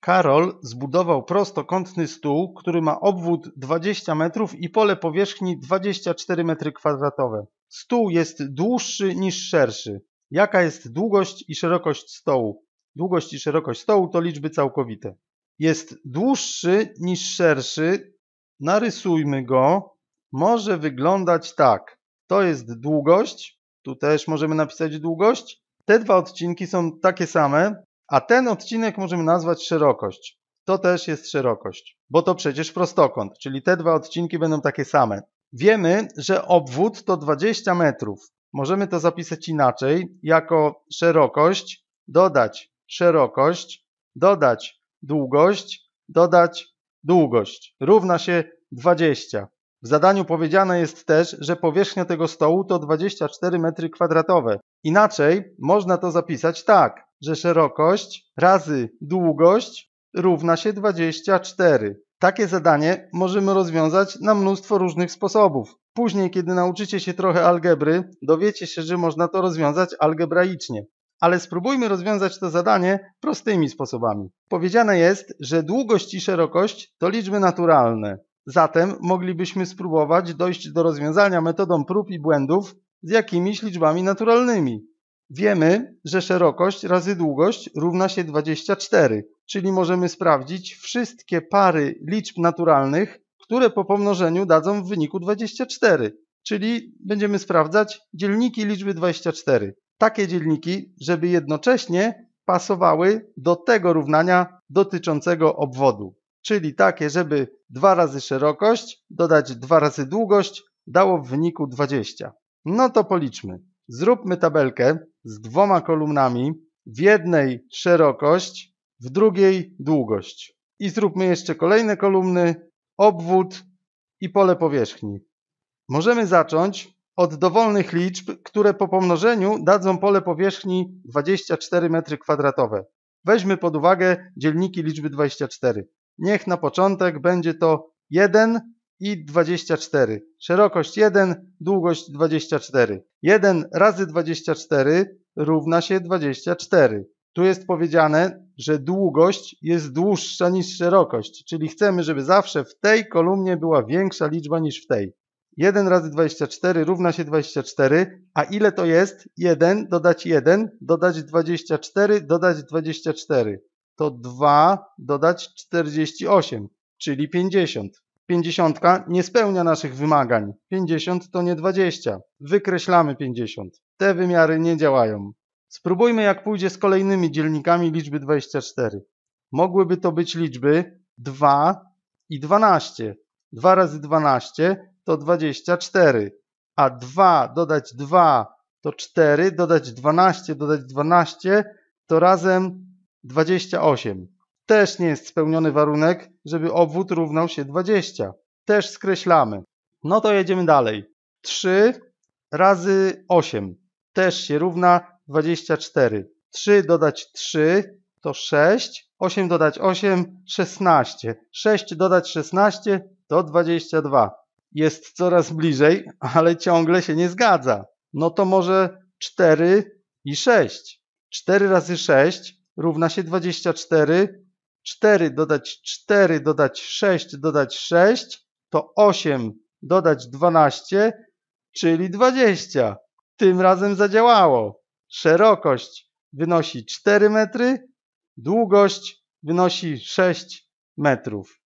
Karol zbudował prostokątny stół, który ma obwód 20 metrów i pole powierzchni 24 metry kwadratowe. Stół jest dłuższy niż szerszy. Jaka jest długość i szerokość stołu? Długość i szerokość stołu to liczby całkowite. Jest dłuższy niż szerszy. Narysujmy go. Może wyglądać tak. To jest długość. Tu też możemy napisać długość. Te dwa odcinki są takie same, a ten odcinek możemy nazwać szerokość. To też jest szerokość, bo to przecież prostokąt, czyli te dwa odcinki będą takie same. Wiemy, że obwód to 20 metrów. Możemy to zapisać inaczej, jako szerokość, dodać szerokość, dodać długość, dodać długość. Równa się 20. W zadaniu powiedziane jest też, że powierzchnia tego stołu to 24 metry kwadratowe. Inaczej można to zapisać tak, że szerokość razy długość równa się 24. Takie zadanie możemy rozwiązać na mnóstwo różnych sposobów. Później, kiedy nauczycie się trochę algebry, dowiecie się, że można to rozwiązać algebraicznie. Ale spróbujmy rozwiązać to zadanie prostymi sposobami. Powiedziane jest, że długość i szerokość to liczby naturalne. Zatem moglibyśmy spróbować dojść do rozwiązania metodą prób i błędów z jakimiś liczbami naturalnymi. Wiemy, że szerokość razy długość równa się 24, czyli możemy sprawdzić wszystkie pary liczb naturalnych, które po pomnożeniu dadzą w wyniku 24. Czyli będziemy sprawdzać dzielniki liczby 24. Takie dzielniki, żeby jednocześnie pasowały do tego równania dotyczącego obwodu. Czyli takie, żeby 2 razy szerokość dodać 2 razy długość dało w wyniku 20. No to policzmy. Zróbmy tabelkę z dwoma kolumnami, w jednej szerokość, w drugiej długość. I zróbmy jeszcze kolejne kolumny, obwód i pole powierzchni. Możemy zacząć od dowolnych liczb, które po pomnożeniu dadzą pole powierzchni 24 m2. Weźmy pod uwagę dzielniki liczby 24. Niech na początek będzie to 1 i 24. Szerokość 1, długość 24. 1 razy 24 równa się 24. Tu jest powiedziane, że długość jest dłuższa niż szerokość, czyli chcemy, żeby zawsze w tej kolumnie była większa liczba niż w tej. 1 razy 24 równa się 24, a ile to jest? 1 dodać 1, dodać 24, dodać 24. To 2 dodać 48, czyli 50. 50 nie spełnia naszych wymagań. 50 to nie 20. Wykreślamy 50. Te wymiary nie działają. Spróbujmy jak pójdzie z kolejnymi dzielnikami liczby 24. Mogłyby to być liczby 2 i 12. 2 razy 12 to 24. A 2 dodać 2 to 4, dodać 12, dodać 12 to razem 28. Też nie jest spełniony warunek, żeby obwód równał się 20. Też skreślamy. No to jedziemy dalej. 3 razy 8 też się równa 24. 3 dodać 3 to 6. 8 dodać 8, 16. 6 dodać 16 to 22. Jest coraz bliżej, ale ciągle się nie zgadza. No to może 4 i 6. 4 razy 6 równa się 24. 4 dodać 4 dodać 6 dodać 6 to 8 dodać 12, czyli 20. Tym razem zadziałało. Szerokość wynosi 4 metry, długość wynosi 6 metrów.